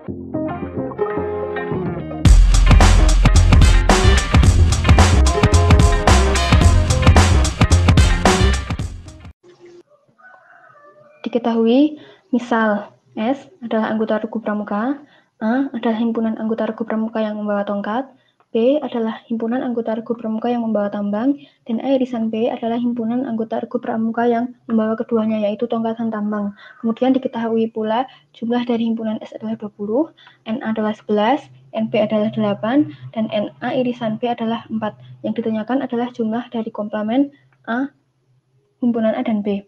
Diketahui, misal S adalah anggota regu pramuka, A adalah himpunan anggota regu pramuka yang membawa tongkat, B adalah himpunan anggota regu pramuka yang membawa tambang, dan A irisan B adalah himpunan anggota regu pramuka yang membawa keduanya, yaitu tongkat dan tambang. Kemudian diketahui pula jumlah dari himpunan S adalah 20, NA adalah 11, NP adalah 8, dan NA irisan B adalah 4. Yang ditanyakan adalah jumlah dari komplement A, himpunan A dan B.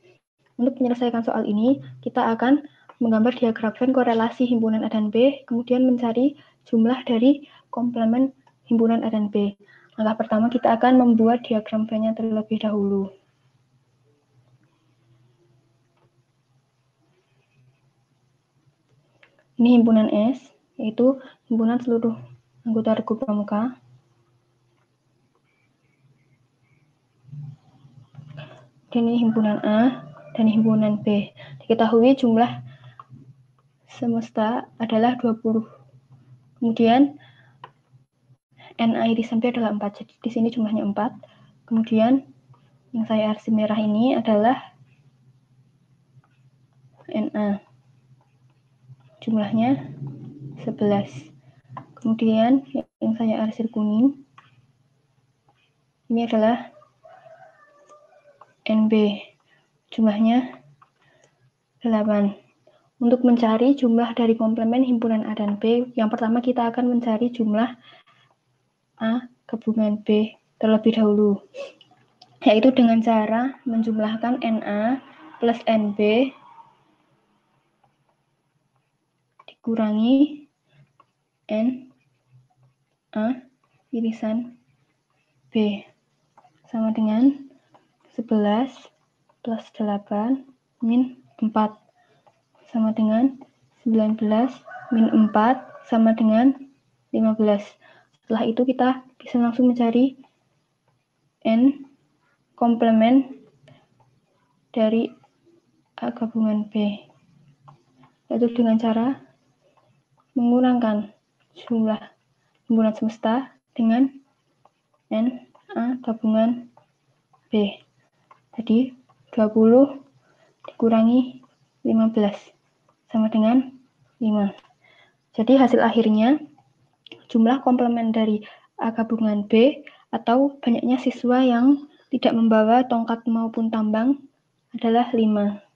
Untuk menyelesaikan soal ini, kita akan menggambar diagram Venn korelasi himpunan A dan B, kemudian mencari jumlah dari komplement himpunan B. Langkah pertama kita akan membuat diagram Venn-nya terlebih dahulu. Ini himpunan S, yaitu himpunan seluruh anggota regu pramuka. Dan ini himpunan A, dan himpunan B. Diketahui jumlah semesta adalah 20. Kemudian NA irisan B adalah 4. Jadi di sini jumlahnya 4. Kemudian yang saya arsip merah ini adalah NA. Jumlahnya 11. Kemudian yang saya arsir kuning ini adalah NB jumlahnya 8. Untuk mencari jumlah dari komplement himpunan A dan B, yang pertama kita akan mencari jumlah gabungan B terlebih dahulu, yaitu dengan cara menjumlahkan NA plus NB dikurangi N A irisan B sama dengan 11 plus 8 min 4 sama dengan 19 min 4 sama dengan 15. Setelah itu kita bisa langsung mencari N komplement dari A gabungan B. Yaitu dengan cara mengurangkan jumlah himpunan semesta dengan N A gabungan B. Jadi 20 dikurangi 15 sama dengan 5. Jadi hasil akhirnya jumlah komplement dari A gabungan B atau banyaknya siswa yang tidak membawa tongkat maupun tambang adalah 5.